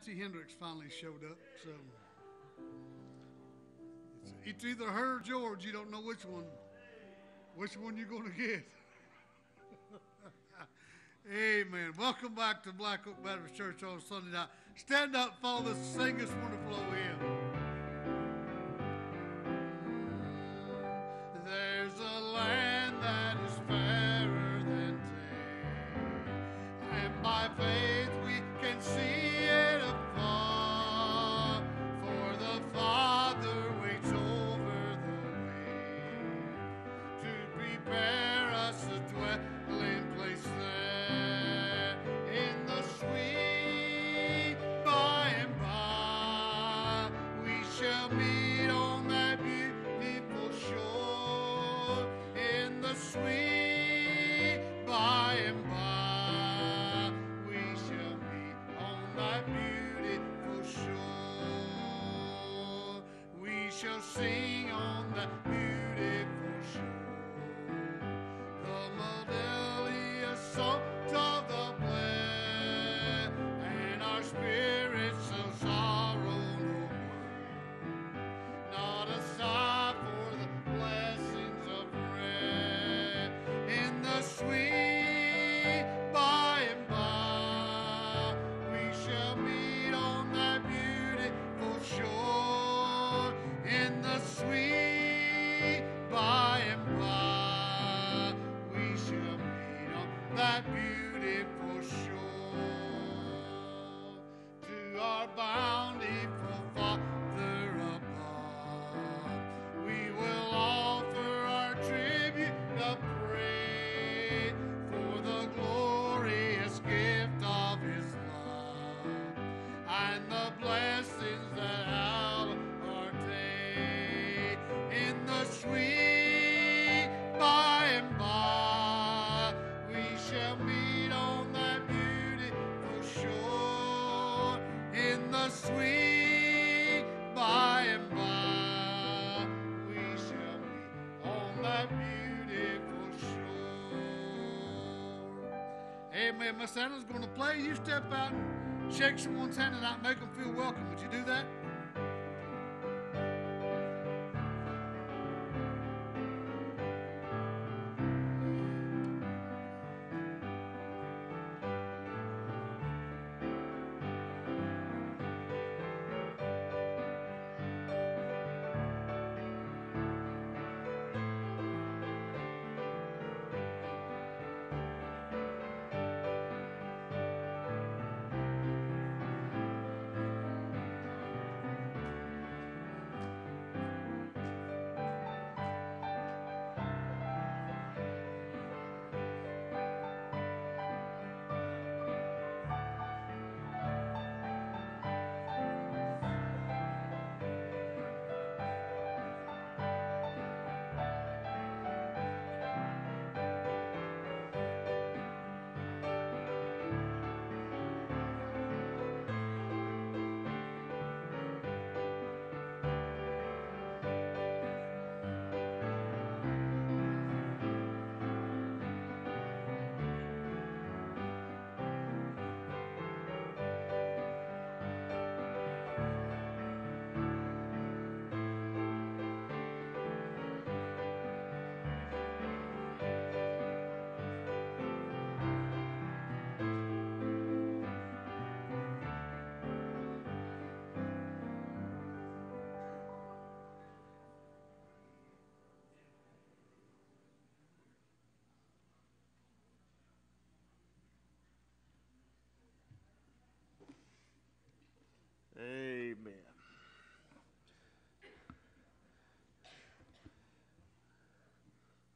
Nancy Hendricks finally showed up. So it's, it's either her or George. You don't know which one. Which one you're going to get? Amen. Welcome back to Black Oak Baptist Church on Sunday night. Stand up, Father, sing this wonderful old hymn. Amen. Miss Anna's going to play. You step out and shake someone's hand and make them feel welcome. Would you do that?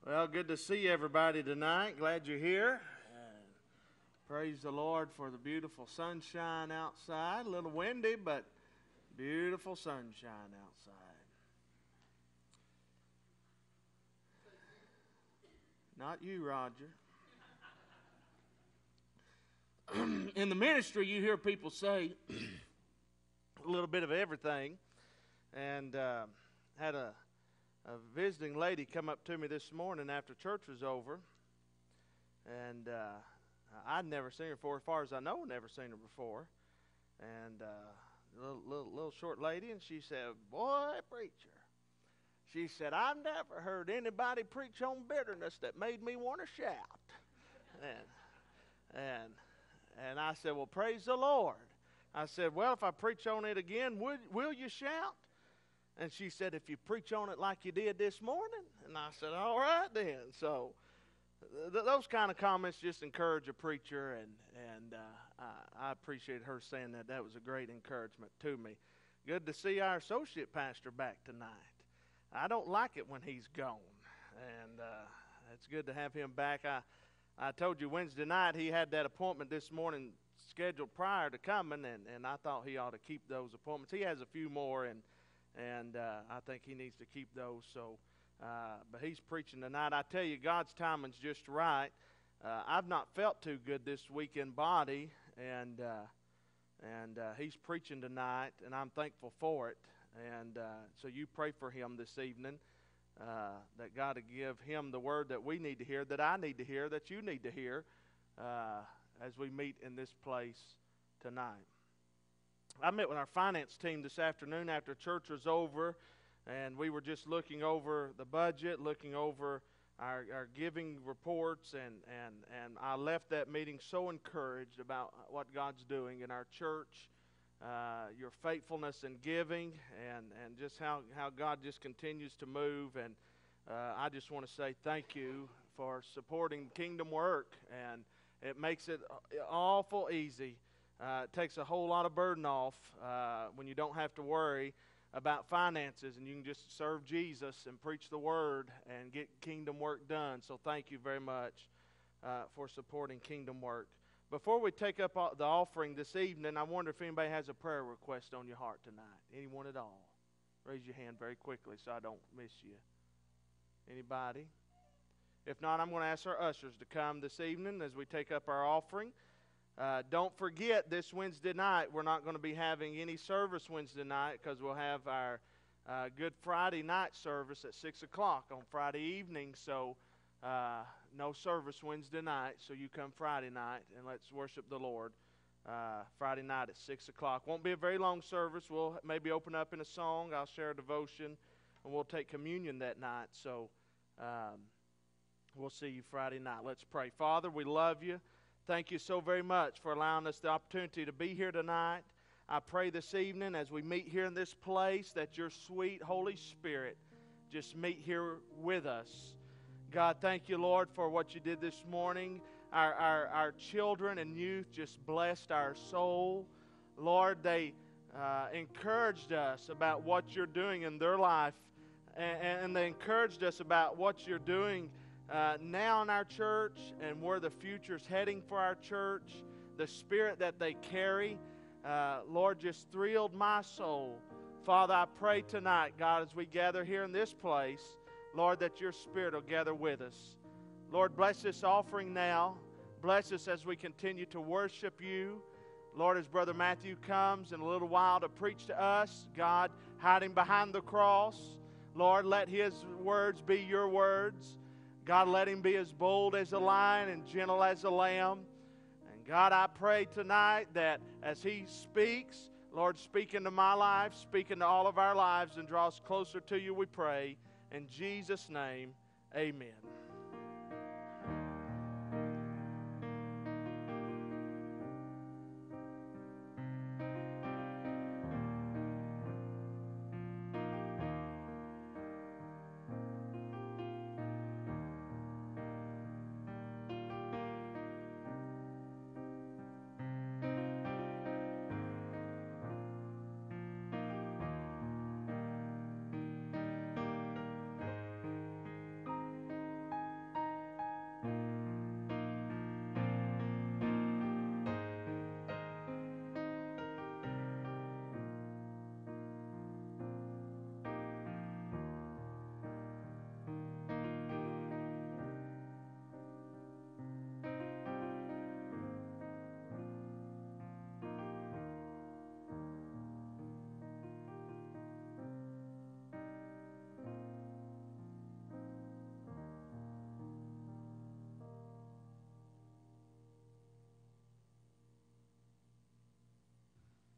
Well, good to see everybody tonight. Glad you're here. And praise the Lord for the beautiful sunshine outside. A little windy, but beautiful sunshine outside. Not you, Roger. In the ministry, you hear people say, a little bit of everything. And uh, had a, a visiting lady come up to me this morning after church was over. And uh, I'd never seen her before, as far as I know, never seen her before. and uh, little, little little short lady, and she said, "Boy, preacher." She said, I've never heard anybody preach on bitterness that made me want to shout. and, and, and I said, Well, praise the Lord. I said, Well, if I preach on it again, would, will you shout? And she said, If you preach on it like you did this morning. And I said, All right then. So th- those kind of comments just encourage a preacher, and, and uh, I, I appreciate her saying that. That was a great encouragement to me. Good to see our associate pastor back tonight. I don't like it when he's gone, and uh, it's good to have him back. I, I told you Wednesday night he had that appointment this morning scheduled prior to coming, and, and I thought he ought to keep those appointments. He has a few more, and and uh, I think he needs to keep those. So, uh, but he's preaching tonight. I tell you, God's timing's just right. Uh, I've not felt too good this week in body, and uh, and uh, he's preaching tonight, and I'm thankful for it. And uh, so you pray for him this evening that God to give him the word that we need to hear, that I need to hear, that you need to hear as we meet in this place tonight. I met with our finance team this afternoon after church was over, and we were just looking over the budget, looking over our, our giving reports, and, and, and I left that meeting so encouraged about what God's doing in our church uh, your faithfulness in giving and, and just how, how God just continues to move. And uh, I just want to say thank you for supporting kingdom work. And it makes it awful easy. Uh, it takes a whole lot of burden off uh, when you don't have to worry about finances and you can just serve Jesus and preach the word and get kingdom work done. So thank you very much uh, for supporting kingdom work. Before we take up the offering this evening, I wonder if anybody has a prayer request on your heart tonight. Anyone at all? Raise your hand very quickly so I don't miss you. Anybody? If not, I'm going to ask our ushers to come this evening as we take up our offering. Uh, don't forget, this Wednesday night, we're not going to be having any service Wednesday night because we'll have our uh, Good Friday night service at 6 o'clock on Friday evening. So uh, no service Wednesday night, so you come Friday night and let's worship the Lord. Uh, Friday night at 6 o'clock. Won't be a very long service. We'll maybe open up in a song. I'll share a devotion, and we'll take communion that night. So um, we'll see you Friday night. Let's pray. Father, we love you. Thank you so very much for allowing us the opportunity to be here tonight. I pray this evening as we meet here in this place that your sweet Holy Spirit just meet here with us God, thank you, Lord, for what you did this morning. Our, our, our children and youth just blessed our soul. Lord, they uh, encouraged us about what you're doing in their life, and, and they encouraged us about what you're doing uh, now in our church and where the future is heading for our church. The spirit that they carry, uh, Lord, just thrilled my soul. Father, I pray tonight, God, as we gather here in this place Lord, that your Spirit will gather with us. Lord, bless this offering now. Bless us as we continue to worship you. Lord, as Brother Matthew comes in a little while to preach to us, God, hiding behind the cross. Lord, let his words be your words. God, let him be as bold as a lion and gentle as a lamb. And God, I pray tonight that as he speaks, Lord, speak into my life, speak into all of our lives, and draw us closer to you, we pray. In Jesus' name, amen.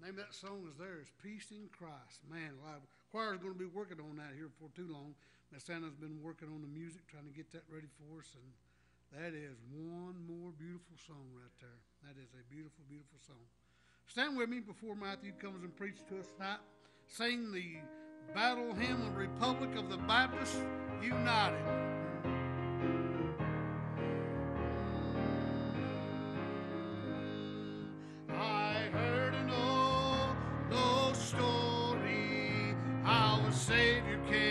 Name that song is there is Peace in Christ. Man, live. Choir's going to be working on that here for too long. Miss Anna's been working on the music, trying to get that ready for us, and that is one more beautiful song right there. That is a beautiful, beautiful song. Stand with me before Matthew comes and preaches to us tonight. Sing the battle hymn of Republic of the Baptists United. Savior came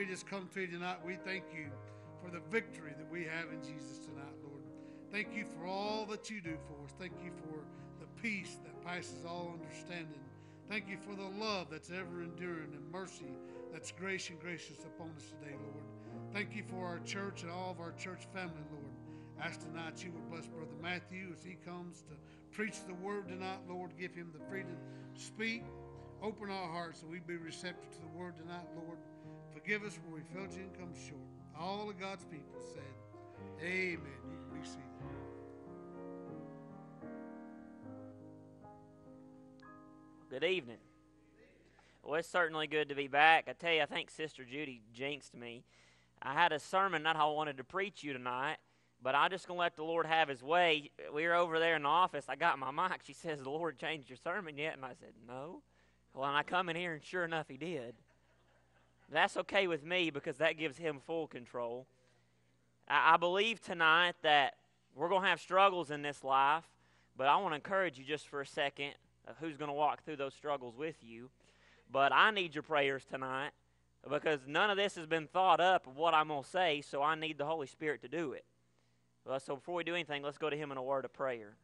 we just come to you tonight. We thank you for the victory that we have in Jesus tonight, Lord. Thank you for all that you do for us. Thank you for the peace that passes all understanding. Thank you for the love that's ever enduring and mercy that's gracious and gracious upon us today, Lord. Thank you for our church and all of our church family, Lord. Ask tonight you would bless Brother Matthew as he comes to preach the word tonight, Lord. Give him the freedom to speak. Open our hearts so we be receptive to the word tonight, Lord. Forgive us where we failed you and come short. All of God's people said, Amen. You be seated. Good evening. Well, it's certainly good to be back. I tell you, I think Sister Judy jinxed me. I had a sermon not how I wanted to preach you tonight, but I'm just going to let the Lord have his way. We were over there in the office. I got my mic. She says, The Lord changed your sermon yet? And I said, No. Well, and I come in here, and sure enough, he did. That's okay with me because that gives him full control. I, I believe tonight that we're going to have struggles in this life, but I want to encourage you just for a second of who's going to walk through those struggles with you. But I need your prayers tonight because none of this has been thought up of what I'm going to say, so I need the Holy Spirit to do it. So before we do anything, let's go to Him in a word of prayer.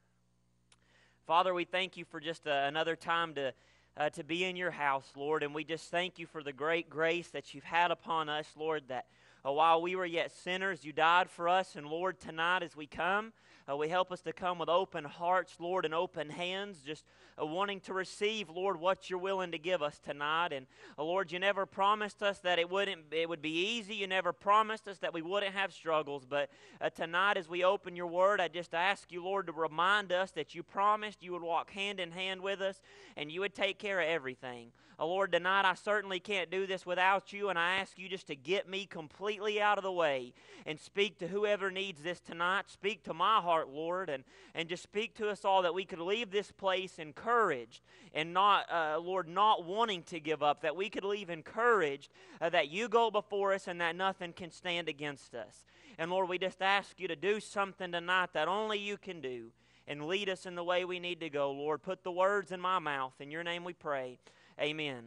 Father, we thank you for just uh, another time to. Uh, to be in your house, Lord, and we just thank you for the great grace that you've had upon us, Lord, that Uh, while we were yet sinners, you died for us. And Lord, tonight as we come, uh, we help us to come with open hearts, Lord, and open hands, just uh, wanting to receive, Lord, what you're willing to give us tonight. And uh, Lord, you never promised us that it wouldn't it would be easy. You never promised us that we wouldn't have struggles. But uh, tonight, as we open your word, I just ask you, Lord, to remind us that you promised you would walk hand in hand with us and you would take care of everything. Oh, Lord, tonight I certainly can't do this without you, and I ask you just to get me completely out of the way and speak to whoever needs this tonight. Speak to my heart, Lord, and, and just speak to us all that we could leave this place encouraged and not, uh, Lord, not wanting to give up, that we could leave encouraged uh, that you go before us and that nothing can stand against us. And Lord, we just ask you to do something tonight that only you can do and lead us in the way we need to go. Lord, put the words in my mouth. In your name we pray. Amen.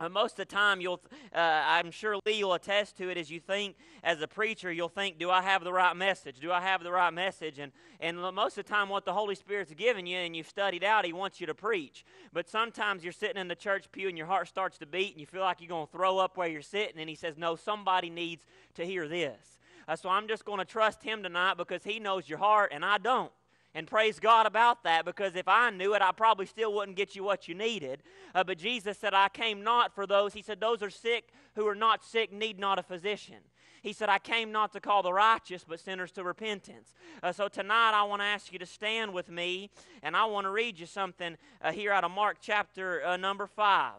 Uh, most of the time, you'll, uh, I'm sure Lee will attest to it. As you think, as a preacher, you'll think, "Do I have the right message? Do I have the right message?" And and most of the time, what the Holy Spirit's given you, and you've studied out, He wants you to preach. But sometimes you're sitting in the church pew, and your heart starts to beat, and you feel like you're going to throw up where you're sitting. And He says, "No, somebody needs to hear this." Uh, so I'm just going to trust Him tonight because He knows your heart, and I don't. And praise God about that because if I knew it, I probably still wouldn't get you what you needed. Uh, but Jesus said, I came not for those. He said, Those are sick who are not sick need not a physician. He said, I came not to call the righteous, but sinners to repentance. Uh, so tonight, I want to ask you to stand with me, and I want to read you something uh, here out of Mark chapter uh, number 5.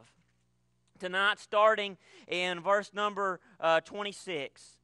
Tonight, starting in verse number uh, 26.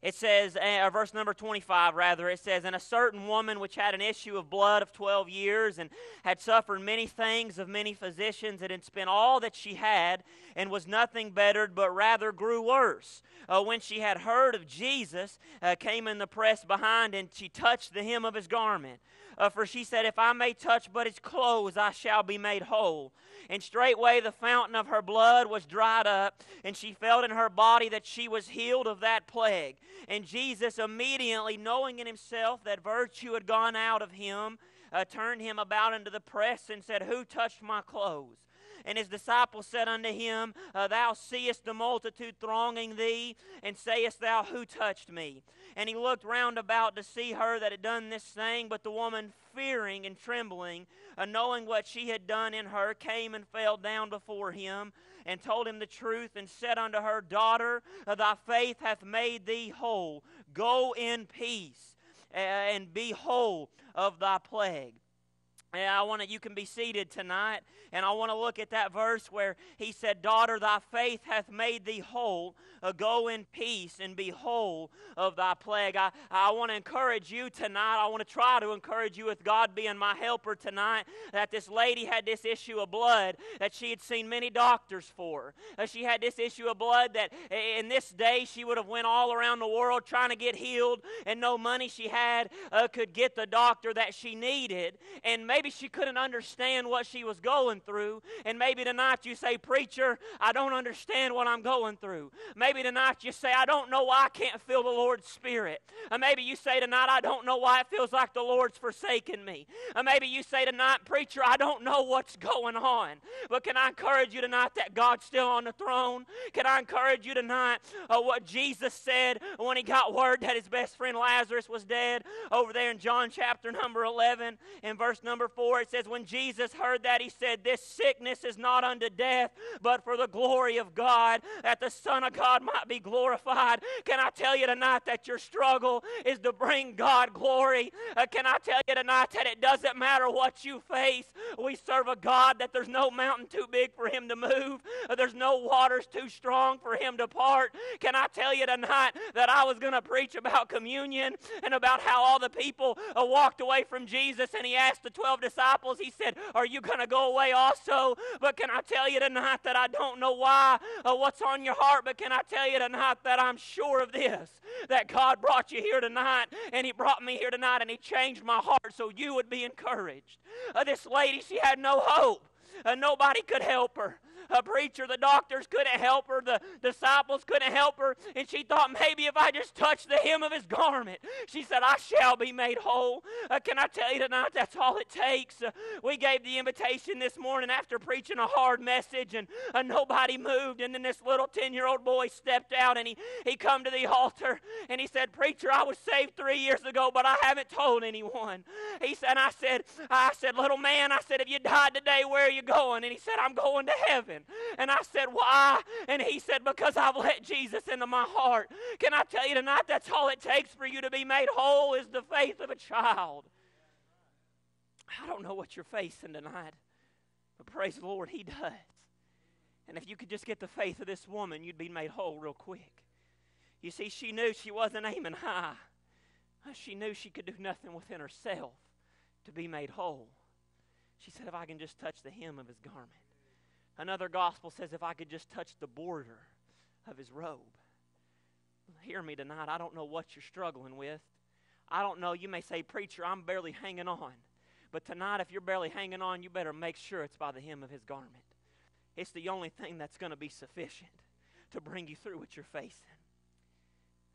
It says, uh, verse number 25, rather, it says, And a certain woman which had an issue of blood of 12 years, and had suffered many things of many physicians, and had spent all that she had, and was nothing bettered, but rather grew worse. Uh, when she had heard of Jesus, uh, came in the press behind, and she touched the hem of his garment. Uh, for she said, If I may touch but his clothes, I shall be made whole. And straightway the fountain of her blood was dried up, and she felt in her body that she was healed of that plague. And Jesus, immediately knowing in himself that virtue had gone out of him, uh, turned him about into the press and said, Who touched my clothes? And his disciples said unto him, uh, Thou seest the multitude thronging thee, and sayest thou, Who touched me? And he looked round about to see her that had done this thing, but the woman, fearing and trembling, uh, knowing what she had done in her, came and fell down before him and told him the truth and said unto her, Daughter, uh, thy faith hath made thee whole. Go in peace and be whole of thy plague. I want to, you can be seated tonight, and I want to look at that verse where he said, Daughter, thy faith hath made thee whole. Uh, go in peace and be whole of thy plague. I, I want to encourage you tonight. I want to try to encourage you with God being my helper tonight that this lady had this issue of blood that she had seen many doctors for. Uh, she had this issue of blood that in this day she would have went all around the world trying to get healed, and no money she had uh, could get the doctor that she needed. And maybe Maybe she couldn't understand what she was going through. And maybe tonight you say, Preacher, I don't understand what I'm going through. Maybe tonight you say, I don't know why I can't feel the Lord's Spirit. Or maybe you say tonight, I don't know why it feels like the Lord's forsaken me. Or maybe you say tonight, Preacher, I don't know what's going on. But can I encourage you tonight that God's still on the throne? Can I encourage you tonight uh, what Jesus said when he got word that his best friend Lazarus was dead over there in John chapter number 11 in verse number 4, it says, When Jesus heard that, he said, This sickness is not unto death, but for the glory of God, that the Son of God might be glorified. Can I tell you tonight that your struggle is to bring God glory? Uh, can I tell you tonight that it doesn't matter what you face? We serve a God that there's no mountain too big for him to move, uh, there's no waters too strong for him to part. Can I tell you tonight that I was going to preach about communion and about how all the people uh, walked away from Jesus and he asked the 12 disciples, he said, Are you going to go away also? But can I tell you tonight that I don't know why, uh, what's on your heart, but can I tell you tonight that I'm sure of this that God brought you here tonight and He brought me here tonight and He changed my heart so you would be encouraged. Uh, this lady, she had no hope. Uh, nobody could help her. A preacher, the doctors couldn't help her, the disciples couldn't help her, and she thought maybe if I just touch the hem of his garment, she said, I shall be made whole. Uh, can I tell you tonight, that's all it takes. Uh, we gave the invitation this morning after preaching a hard message, and uh, nobody moved, and then this little 10 year old boy stepped out and he, he come to the altar and he said, Preacher, I was saved three years ago, but I haven't told anyone. He said, I said, I said, little man, I said, if you died today, where are you going? And he said, I'm going to heaven. And I said, Why? And he said, Because I've let Jesus into my heart. Can I tell you tonight that's all it takes for you to be made whole is the faith of a child. I don't know what you're facing tonight, but praise the Lord, He does. And if you could just get the faith of this woman, you'd be made whole real quick. You see, she knew she wasn't aiming high. She knew she could do nothing within herself to be made whole. She said, If I can just touch the hem of his garment. Another gospel says, If I could just touch the border of his robe. Hear me tonight. I don't know what you're struggling with. I don't know. You may say, Preacher, I'm barely hanging on. But tonight, if you're barely hanging on, you better make sure it's by the hem of his garment. It's the only thing that's going to be sufficient to bring you through what you're facing.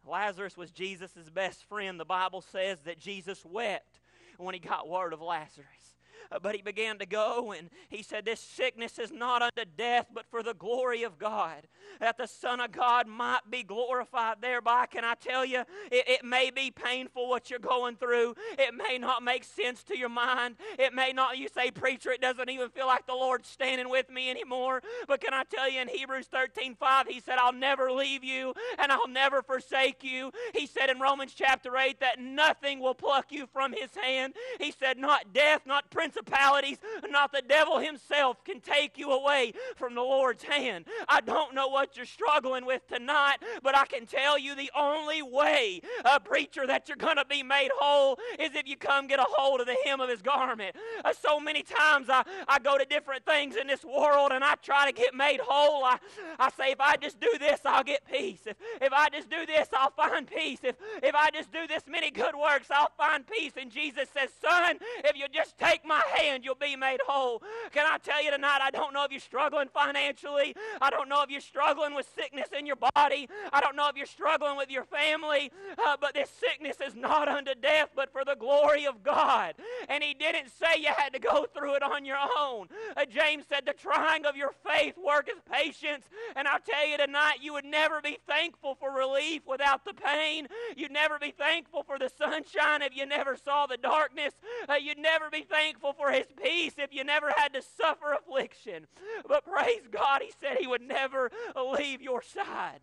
Lazarus was Jesus' best friend. The Bible says that Jesus wept when he got word of Lazarus. Uh, but he began to go and he said, This sickness is not unto death, but for the glory of God, that the Son of God might be glorified thereby. Can I tell you, it, it may be painful what you're going through. It may not make sense to your mind. It may not, you say, Preacher, it doesn't even feel like the Lord's standing with me anymore. But can I tell you, in Hebrews 13 5, he said, I'll never leave you and I'll never forsake you. He said in Romans chapter 8 that nothing will pluck you from his hand. He said, Not death, not principality principalities, not the devil himself can take you away from the Lord's hand. I don't know what you're struggling with tonight, but I can tell you the only way, a preacher, that you're going to be made whole is if you come get a hold of the hem of his garment. Uh, so many times I, I go to different things in this world and I try to get made whole. I, I say, if I just do this, I'll get peace. If, if I just do this, I'll find peace. If, if I just do this many good works, I'll find peace. And Jesus says, Son, if you just take my hand, you'll be made whole. Can I tell you tonight? I don't know if you're struggling financially. I don't know if you're struggling with sickness in your body. I don't know if you're struggling with your family. Uh, but this sickness is not unto death, but for the glory of God. And He didn't say you had to go through it on your own. Uh, James said, The trying of your faith worketh patience. And I'll tell you tonight, you would never be thankful for relief without the pain. You'd never be thankful for the sunshine if you never saw the darkness. Uh, you'd never be thankful for his peace if you never had to suffer affliction. But praise God, he said he would never leave your side.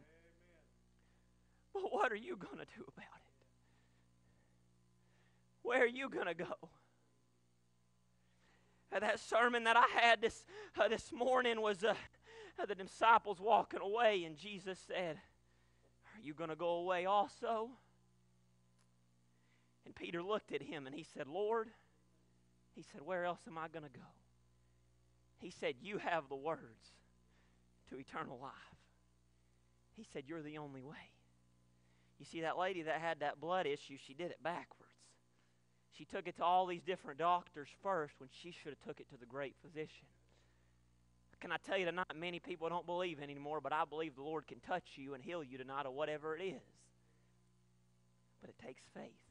But what are you going to do about it? Where are you going to go? Uh, that sermon that I had this, uh, this morning was uh, the disciples walking away, and Jesus said, Are you going to go away also? And Peter looked at him and he said, Lord, he said, Where else am I going to go? He said, You have the words to eternal life. He said, You're the only way. You see, that lady that had that blood issue, she did it backwards. She took it to all these different doctors first when she should have took it to the great physician. Can I tell you tonight, many people don't believe anymore, but I believe the Lord can touch you and heal you tonight or whatever it is. But it takes faith.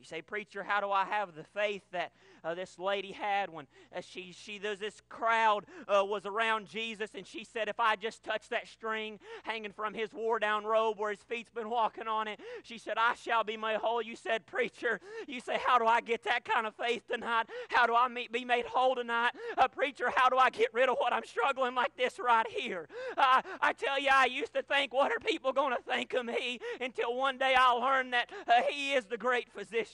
You say, Preacher, how do I have the faith that uh, this lady had when uh, she, she, there's this crowd uh, was around Jesus, and she said, If I just touch that string hanging from his wore down robe where his feet's been walking on it, she said, I shall be made whole. You said, Preacher, you say, How do I get that kind of faith tonight? How do I meet, be made whole tonight? Uh, preacher, how do I get rid of what I'm struggling like this right here? I tell you, I used to think, What are people going to think of me? Until one day I learned that uh, He is the great physician,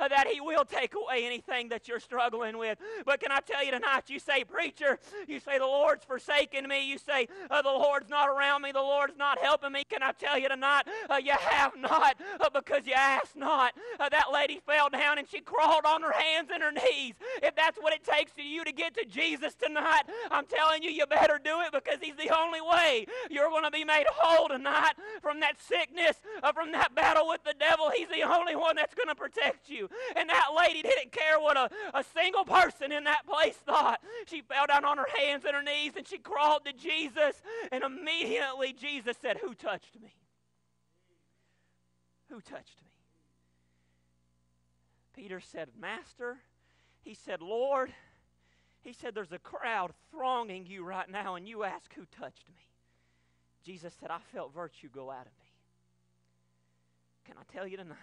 uh, that He will take away anything that you're struggling with. But can I tell you tonight, you say, Preacher, you say, The Lord's forsaken me. You say, uh, The Lord's not around me. The Lord's not helping me. Can I tell you tonight, uh, you have not because you asked not. That lady fell down and she crawled on her hands and her knees. If that's what it takes for you to get to Jesus tonight, I'm telling you, you better do it because He's the only way you're going to be made whole tonight from that sickness, from that battle with the devil. He's the only one that's going to protect protect you. And that lady didn't care what a, a single person in that place thought. She fell down on her hands and her knees and she crawled to Jesus. And immediately Jesus said, Who touched me? Who touched me? Peter said, Master. He said, Lord. He said, There's a crowd thronging you right now, and you ask who touched me. Jesus said, I felt virtue go out of me. Can I tell you tonight?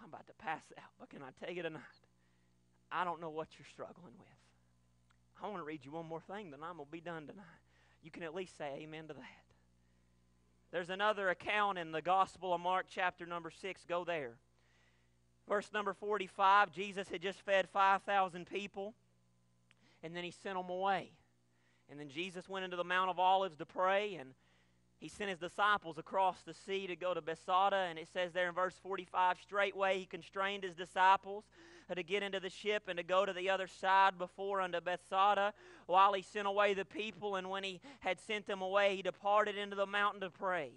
I'm about to pass out, but can I tell you tonight? I don't know what you're struggling with. I want to read you one more thing, then I'm going to be done tonight. You can at least say amen to that. There's another account in the Gospel of Mark, chapter number 6. Go there. Verse number 45 Jesus had just fed 5,000 people, and then he sent them away. And then Jesus went into the Mount of Olives to pray, and he sent his disciples across the sea to go to Bethsaida. And it says there in verse 45 straightway he constrained his disciples uh, to get into the ship and to go to the other side before unto Bethsaida while he sent away the people. And when he had sent them away, he departed into the mountain to pray.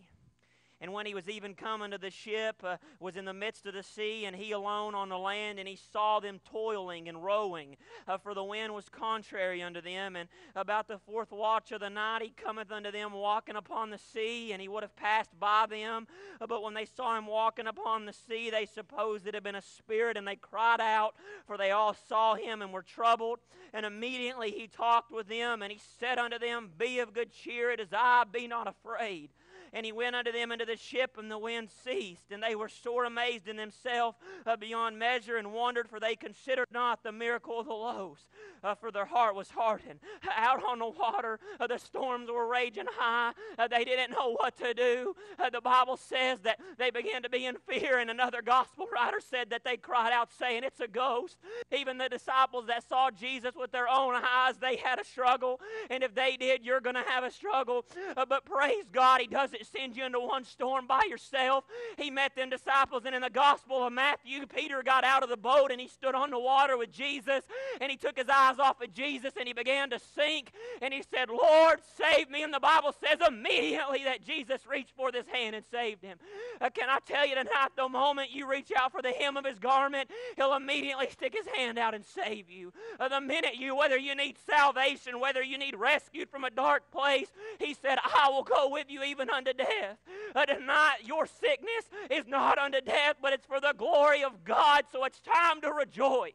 And when he was even coming to the ship, uh, was in the midst of the sea, and he alone on the land, and he saw them toiling and rowing, uh, for the wind was contrary unto them. And about the fourth watch of the night, he cometh unto them walking upon the sea, and he would have passed by them. Uh, but when they saw him walking upon the sea, they supposed it had been a spirit, and they cried out, for they all saw him and were troubled. And immediately he talked with them, and he said unto them, Be of good cheer, it is I, be not afraid. And he went unto them into the ship, and the wind ceased. And they were sore amazed in themselves uh, beyond measure, and wondered, for they considered not the miracle of the loaves, uh, for their heart was hardened. Out on the water, uh, the storms were raging high. Uh, they didn't know what to do. Uh, the Bible says that they began to be in fear, and another gospel writer said that they cried out, saying, It's a ghost. Even the disciples that saw Jesus with their own eyes, they had a struggle. And if they did, you're going to have a struggle. Uh, but praise God, He doesn't send you into one storm by yourself. He met them disciples, and in the Gospel of Matthew, Peter got out of the boat and he stood on the water with Jesus, and he took his eyes off of Jesus and he began to sink, and he said, Lord, save me. And the Bible says immediately that Jesus reached for his hand and saved him. Uh, can I tell you tonight, the moment you reach out for the hem of his garment, he'll immediately stick his hand out and save you. Uh, the minute you, whether you need salvation, whether you need rescued from a dark place, he said, I will go with you even unto death. Uh, tonight, your sickness is not unto death, but it's for the glory of God, so it's time to rejoice.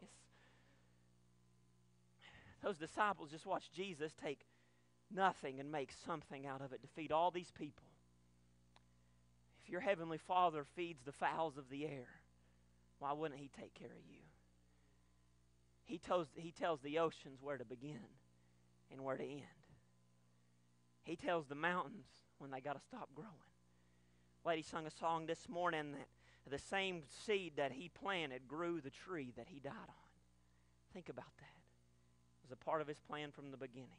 Those disciples just watched Jesus take nothing and make something out of it to feed all these people. If your heavenly Father feeds the fowls of the air, why wouldn't He take care of you? He tells, he tells the oceans where to begin and where to end. He tells the mountains when they got to stop growing. Lady sung a song this morning that the same seed that he planted grew the tree that he died on. Think about that. It was a part of his plan from the beginning.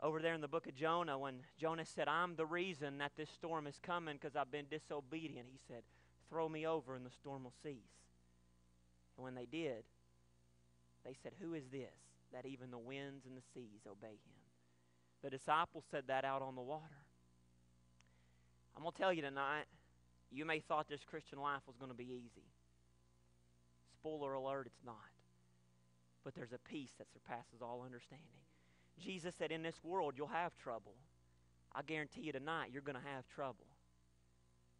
Over there in the book of Jonah, when Jonah said, I'm the reason that this storm is coming because I've been disobedient, he said, Throw me over and the storm will cease. And when they did, they said, Who is this that even the winds and the seas obey him? The disciples said that out on the water. I'm going to tell you tonight, you may thought this Christian life was going to be easy. Spoiler alert, it's not. But there's a peace that surpasses all understanding. Jesus said, In this world, you'll have trouble. I guarantee you tonight, you're going to have trouble.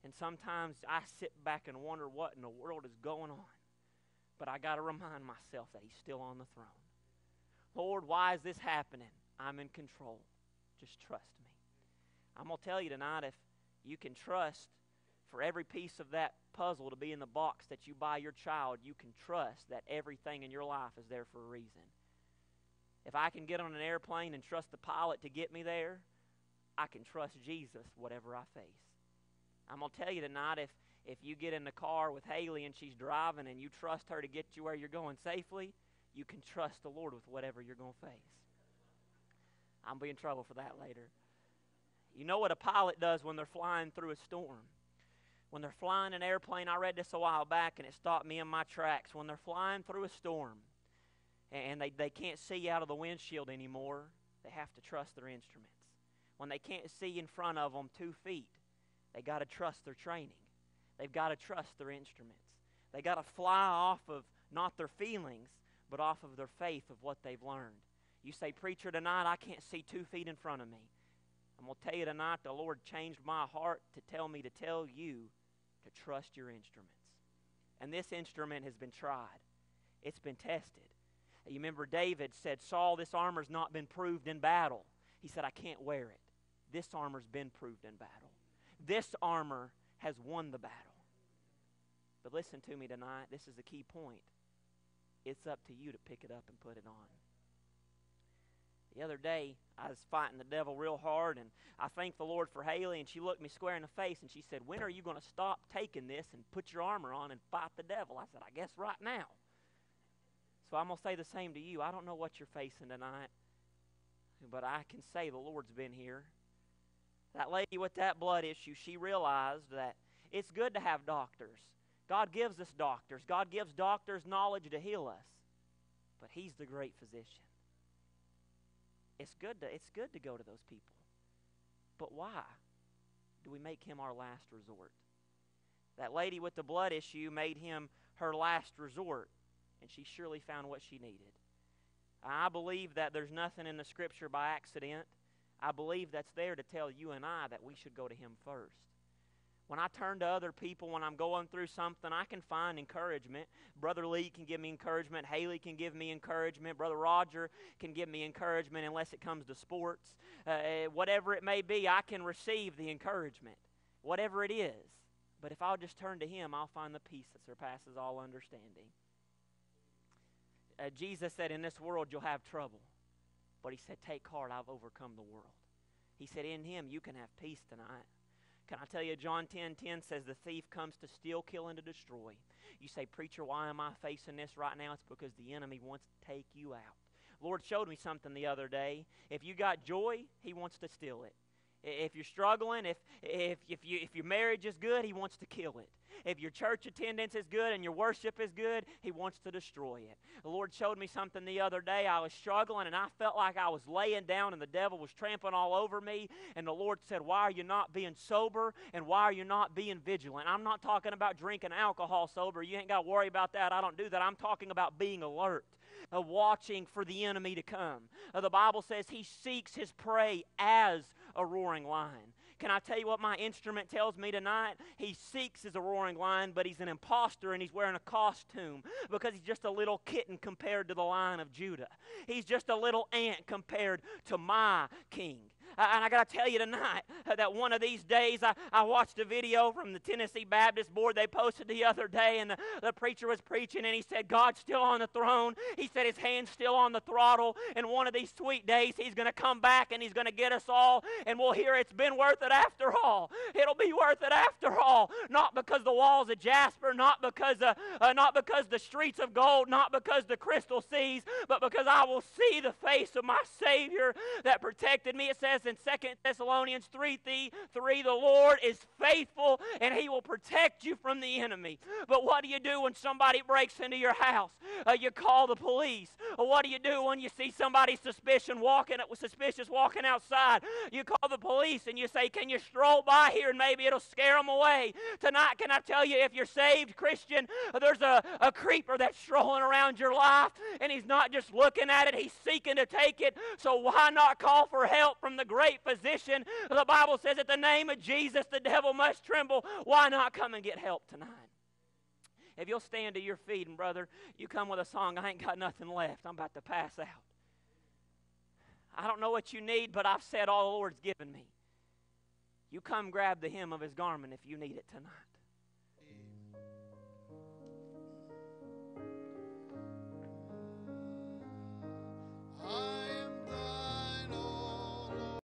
And sometimes I sit back and wonder what in the world is going on. But I got to remind myself that He's still on the throne. Lord, why is this happening? I'm in control. Just trust me. I'm going to tell you tonight if you can trust for every piece of that puzzle to be in the box that you buy your child, you can trust that everything in your life is there for a reason. If I can get on an airplane and trust the pilot to get me there, I can trust Jesus whatever I face. I'm going to tell you tonight if, if you get in the car with Haley and she's driving and you trust her to get you where you're going safely, you can trust the Lord with whatever you're going to face. I'll be in trouble for that later. You know what a pilot does when they're flying through a storm? When they're flying an airplane, I read this a while back and it stopped me in my tracks. When they're flying through a storm and they, they can't see out of the windshield anymore, they have to trust their instruments. When they can't see in front of them two feet, they got to trust their training. They've got to trust their instruments. They got to fly off of not their feelings, but off of their faith of what they've learned. You say, Preacher, tonight I can't see two feet in front of me. I'm going to tell you tonight the Lord changed my heart to tell me to tell you to trust your instruments. And this instrument has been tried, it's been tested. You remember David said, Saul, this armor's not been proved in battle. He said, I can't wear it. This armor's been proved in battle. This armor has won the battle. But listen to me tonight. This is a key point. It's up to you to pick it up and put it on. The other day, I was fighting the devil real hard, and I thanked the Lord for Haley, and she looked me square in the face, and she said, When are you going to stop taking this and put your armor on and fight the devil? I said, I guess right now. So I'm going to say the same to you. I don't know what you're facing tonight, but I can say the Lord's been here. That lady with that blood issue, she realized that it's good to have doctors. God gives us doctors. God gives doctors knowledge to heal us. But He's the great physician. It's good to, it's good to go to those people. But why do we make Him our last resort? That lady with the blood issue made Him her last resort, and she surely found what she needed. I believe that there's nothing in the Scripture by accident. I believe that's there to tell you and I that we should go to Him first. When I turn to other people when I'm going through something, I can find encouragement. Brother Lee can give me encouragement. Haley can give me encouragement. Brother Roger can give me encouragement unless it comes to sports. Uh, whatever it may be, I can receive the encouragement, whatever it is. But if I'll just turn to Him, I'll find the peace that surpasses all understanding. Uh, Jesus said, In this world you'll have trouble. But He said, Take heart, I've overcome the world. He said, In Him you can have peace tonight. Can I tell you, John 10 10 says, The thief comes to steal, kill, and to destroy. You say, Preacher, why am I facing this right now? It's because the enemy wants to take you out. Lord showed me something the other day. If you got joy, he wants to steal it. If you're struggling, if, if, if, you, if your marriage is good, he wants to kill it. If your church attendance is good and your worship is good, He wants to destroy it. The Lord showed me something the other day. I was struggling and I felt like I was laying down and the devil was trampling all over me. And the Lord said, Why are you not being sober and why are you not being vigilant? I'm not talking about drinking alcohol sober. You ain't got to worry about that. I don't do that. I'm talking about being alert. Uh, watching for the enemy to come. Uh, the Bible says he seeks his prey as a roaring lion. Can I tell you what my instrument tells me tonight? He seeks as a roaring lion, but he's an impostor and he's wearing a costume because he's just a little kitten compared to the lion of Judah. He's just a little ant compared to my king. And I got to tell you tonight that one of these days I, I watched a video from the Tennessee Baptist Board they posted the other day, and the, the preacher was preaching, and he said, God's still on the throne. He said his hand's still on the throttle, and one of these sweet days he's going to come back and he's going to get us all, and we'll hear it's been worth it after all. It'll be worth it after all. Not because the walls of jasper, not because, uh, uh, not because the streets of gold, not because the crystal seas, but because I will see the face of my Savior that protected me. It says says in Second Thessalonians 3, 3 the Lord is faithful and he will protect you from the enemy. But what do you do when somebody breaks into your house? Uh, you call the police. Or what do you do when you see somebody suspicion walking suspicious walking outside? You call the police and you say, Can you stroll by here and maybe it'll scare them away? Tonight, can I tell you, if you're saved Christian, there's a, a creeper that's strolling around your life and he's not just looking at it, he's seeking to take it. So why not call for help from the great physician. The Bible says, at the name of Jesus, the devil must tremble. Why not come and get help tonight? If you'll stand to your feet and, brother, you come with a song, I ain't got nothing left. I'm about to pass out. I don't know what you need, but I've said all the Lord's given me. You come grab the hem of his garment if you need it tonight. I